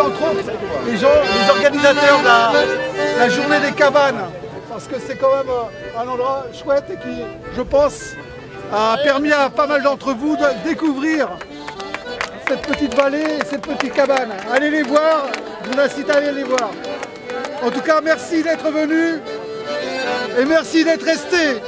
entre autres les gens, les organisateurs de la, journée des cabanes. Parce que c'est quand même euh, un endroit chouette et qui, je pense, a permis à pas mal d'entre vous de découvrir cette petite vallée et cette petite cabane. Allez les voir, je vous incite à aller les voir. En tout cas, merci d'être venu et merci d'être resté.